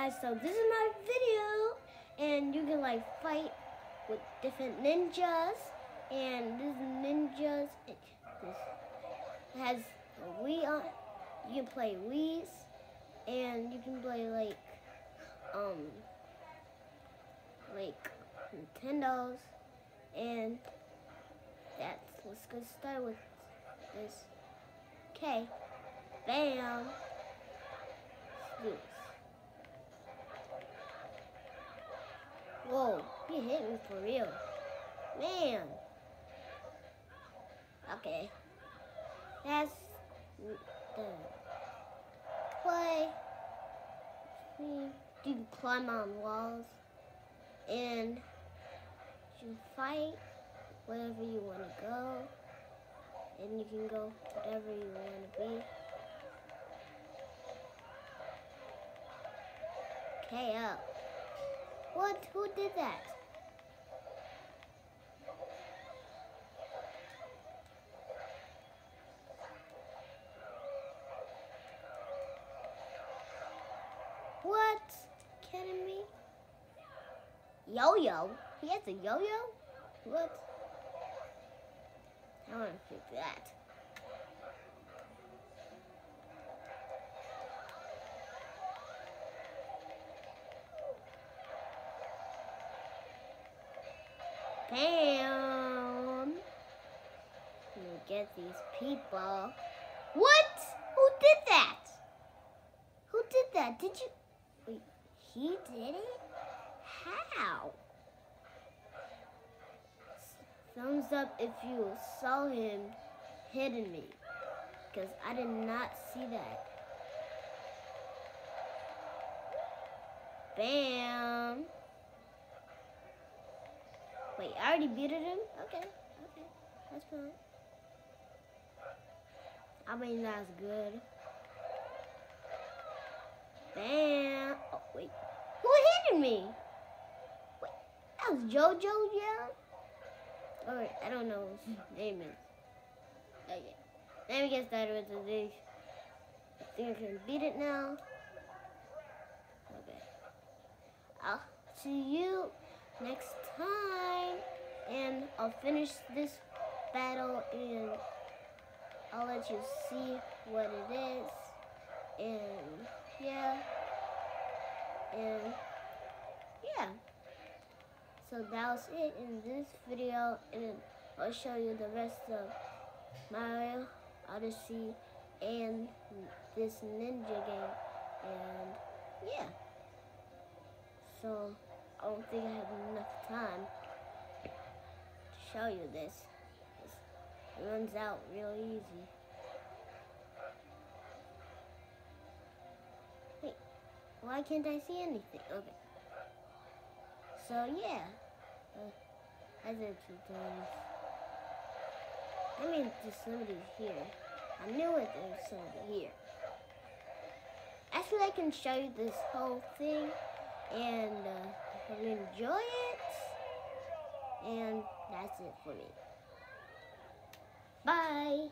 Hi, so this is my video, and you can like fight with different ninjas, and this ninjas it, this has a Wii on. You can play Wii's, and you can play like um like Nintendos, and that's let's get started with this. Okay, bam. Let's do this. Whoa, he hit me for real. Man. Okay. That's the play. You can climb on walls and you fight wherever you want to go. And you can go whatever you want to be. KO. What? Who did that? What? Kidding me? Yo-yo? He has a yo-yo? What? I want to pick that. Bam! Get these people. What? Who did that? Who did that? Did you? Wait, he did it? How? Thumbs up if you saw him hitting me. Because I did not see that. Bam! Wait, I already beat him? Okay, okay. That's fine. I mean, that's good. Bam! Oh, wait. Who hit me? Wait, that was JoJo Young? Alright, I don't know what his name is. Oh, okay. Let me get started with the dish. I think I can beat it now. Okay. I'll see you next time. And I'll finish this battle and I'll let you see what it is. And yeah. And yeah. So that was it in this video and I'll show you the rest of Mario Odyssey and this ninja game and yeah. So I don't think I have enough time to show you this. It runs out real easy. Wait, why can't I see anything? Okay. So yeah, uh, I did two times. I mean, there's somebody here. I knew it, there was somebody here. Actually, I can show you this whole thing and uh, enjoy it. And that's it for me. Bye.